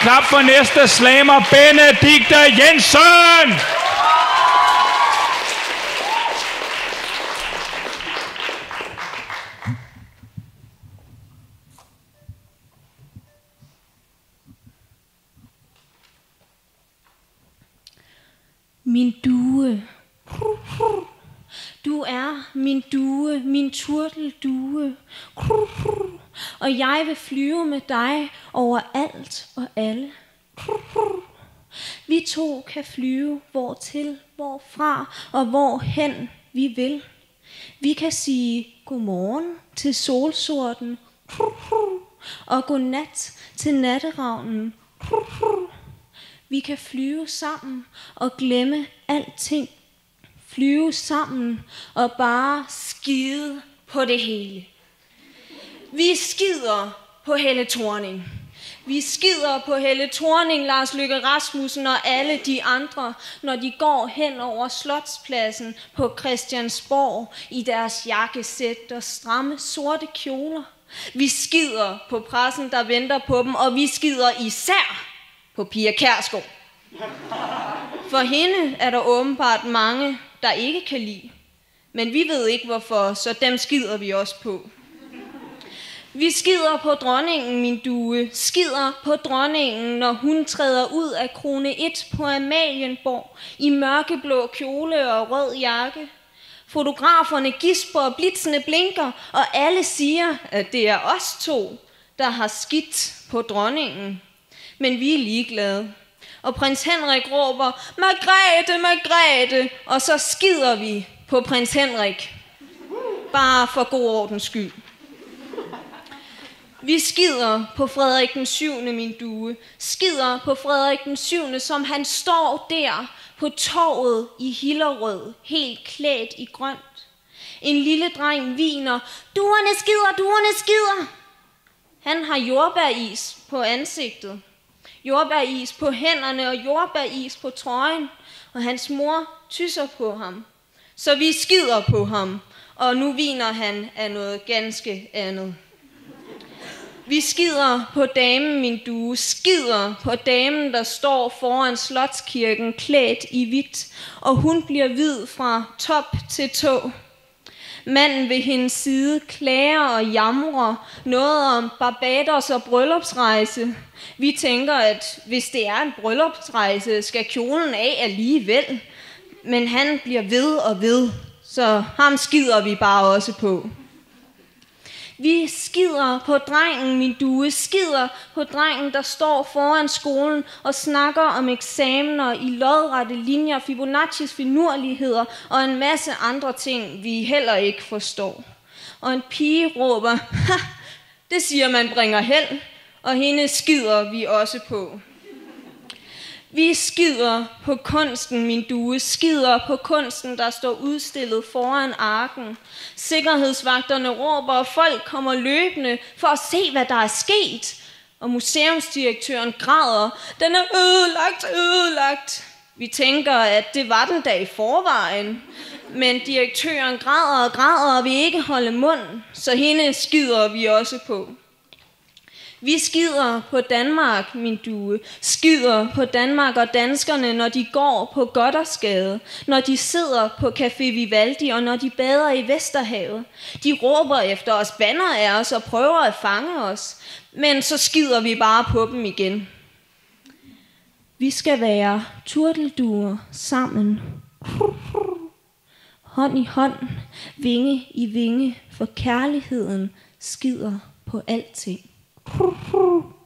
klap for næste slammer, Benedikte Jensen! Min due. Du er min due, min turteldue. Og jeg vil flyve med dig over alt og alle. Vi to kan flyve hvor til, hvorfra og hvorhen vi vil. Vi kan sige godmorgen til solsorten og godnat til natteravnen. Vi kan flyve sammen og glemme alting. Flyve sammen og bare skide på det hele. Vi skider på Helle Thorning. Vi skider på Helle Thorning, Lars Lykke Rasmussen og alle de andre, når de går hen over Slotspladsen på Christiansborg i deres jakkesæt og stramme sorte kjoler. Vi skider på pressen, der venter på dem, og vi skider især på Pia Kærsgaard. For hende er der åbenbart mange, der ikke kan lide. Men vi ved ikke hvorfor, så dem skider vi også på. Vi skider på dronningen, min due. Skider på dronningen, når hun træder ud af krone 1 på Amalienborg i mørkeblå kjole og rød jakke. Fotograferne gisper og blitzene blinker, og alle siger, at det er os to, der har skidt på dronningen. Men vi er ligeglade. Og prins Henrik råber, Margrethe, Margrethe, og så skider vi på prins Henrik. Bare for god ordens skyld. Vi skider på Frederik den 7. min due. Skider på Frederik den 7. som han står der på torvet i Hillerød, helt klædt i grønt. En lille dreng viner, duerne skider, duerne skider. Han har jordbæris på ansigtet, jordbæris på hænderne og jordbæris på trøjen, og hans mor tysser på ham. Så vi skider på ham, og nu viner han af noget ganske andet. Vi skider på damen, min due. Skider på damen, der står foran slotskirken klædt i hvidt, og hun bliver hvid fra top til tå. Manden ved hendes side klager og jamrer noget om Barbados og bryllupsrejse. Vi tænker, at hvis det er en bryllupsrejse, skal kjolen af alligevel. Men han bliver ved og ved, så ham skider vi bare også på. Vi skider på drengen, min due, skider på drengen, der står foran skolen og snakker om eksamener i lodrette linjer, Fibonacci's finurligheder og en masse andre ting, vi heller ikke forstår. Og en pige råber, ha, det siger man bringer held, og hende skider vi også på. Vi skider på kunsten, min due. Skider på kunsten, der står udstillet foran arken. Sikkerhedsvagterne råber, og folk kommer løbende for at se, hvad der er sket. Og museumsdirektøren græder. Den er ødelagt, ødelagt. Vi tænker, at det var den dag i forvejen. Men direktøren græder og græder og vi ikke holde mund, så hende skider vi også på. Vi skider på Danmark, min due. Skider på Danmark og danskerne, når de går på Goddersgade. Når de sidder på Café Vivaldi, og når de bader i Vesterhavet. De råber efter os, banner af os og prøver at fange os. Men så skider vi bare på dem igen. Vi skal være turtelduer sammen. Hånd i hånd, vinge i vinge, for kærligheden skider på alting. Brrr, brrr.